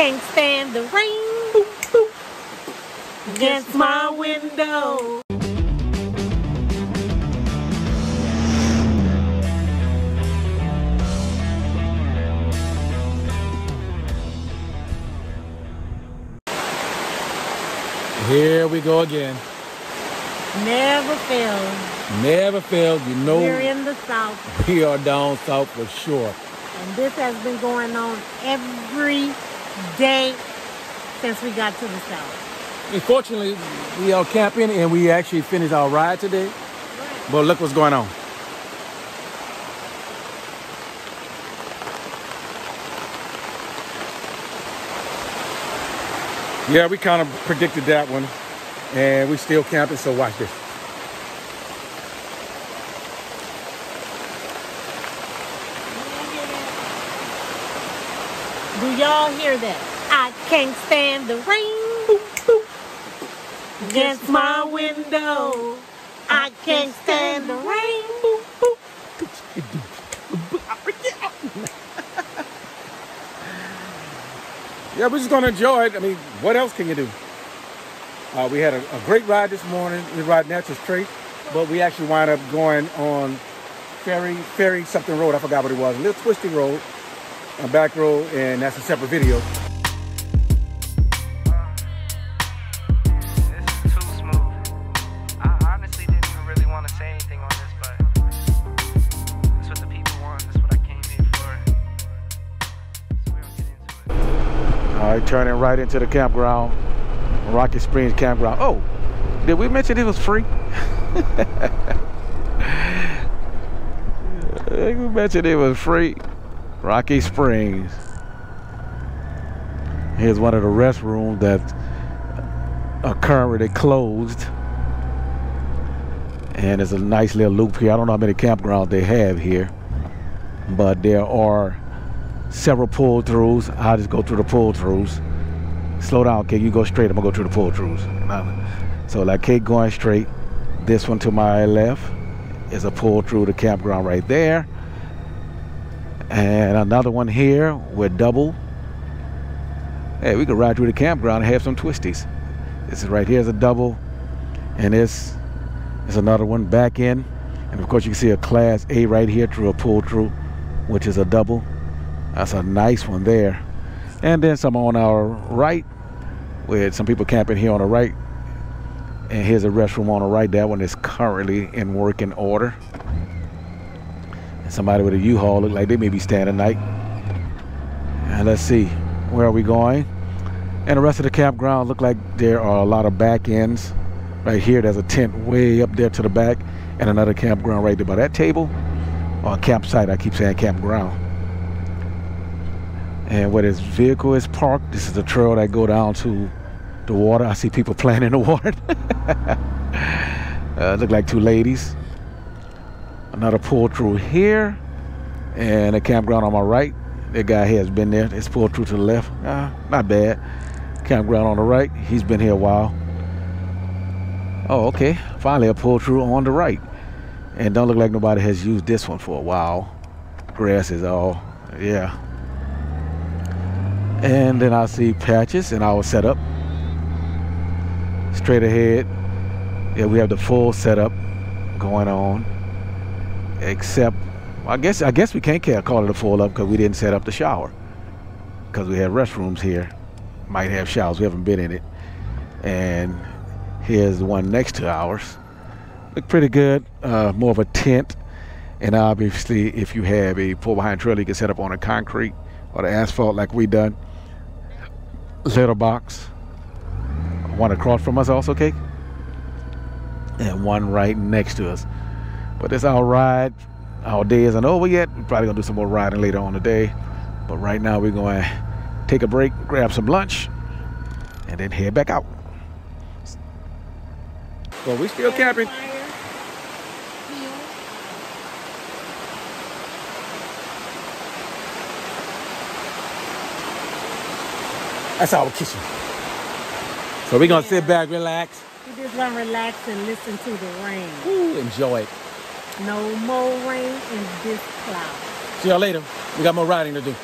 can't stand the rain against my window. Here we go again. Never fails. Never failed. You know We're in the South, we are down south for sure. and this has been going on every day since we got to the South. Unfortunately, we are camping and we actually finished our ride today. But look what's going on. Yeah, we kind of predicted that one. And we still camping, so watch this. Do y'all hear that? I can't stand the rain against my window. I can't stand the rain. Yeah, we're just gonna enjoy it. I mean, what else can you do? Uh, we had a, a great ride this morning. We ride Natchez Trace, but we actually wound up going on Ferry, Ferry something road. I forgot what it was. A little twisty road, a back road, and that's a separate video. All right, turning right into the campground, Rocky Springs campground. Oh, did we mention it was free? we mentioned it was free. Rocky Springs. Here's one of the restrooms that are currently closed. And there's a nice little loop here. I don't know how many campgrounds they have here, but there are several pull throughs. I'll just go through the pull throughs. Slow down, Kate. You go straight. I'm gonna go through the pull throughs. So like Kate going straight. This one to my left is a pull through the campground right there. And another one here with double. Hey, we could ride through the campground and have some twisties. This is right here is a double. And this is another one back in. And of course you can see a class A right here through a pull through, which is a double. That's a nice one there. And then some on our right, with some people camping here on the right. And here's a restroom on the right. That one is currently in working order. Somebody with a U-Haul look like they may be staying the night. And let's see, where are we going? And the rest of the campground look like there are a lot of back ends. Right here, there's a tent way up there to the back, and another campground right there by that table, or campsite. I keep saying campground. And where this vehicle is parked, this is the trail that go down to the water. I see people playing in the water. uh, look like two ladies. Another pull through here, and a campground on my right. That guy has been there. It's pulled through to the left. Uh, not bad. Campground on the right. He's been here a while. Oh, okay. Finally, a pull through on the right. And don't look like nobody has used this one for a while. Grass is all, yeah. And then I see patches and our setup. Straight ahead. Yeah, we have the full setup going on. Except, I guess I guess we can't call it a full up because we didn't set up the shower. Because we have restrooms here. Might have showers. We haven't been in it. And here's the one next to ours. Look pretty good. Uh, more of a tent. And obviously, if you have a pull behind trailer, you can set up on a concrete or the asphalt like we done. Little box. One across from us also, Cake. And one right next to us. But it's our ride. Our day isn't over yet. We're probably gonna do some more riding later on today. But right now we're going to take a break, grab some lunch, and then head back out. Well, we still camping. That's our kitchen. So we're gonna sit back, relax, We just want to relax and listen to the rain. Ooh, enjoy it. No more rain in this cloud. See y'all later. We got more riding to do.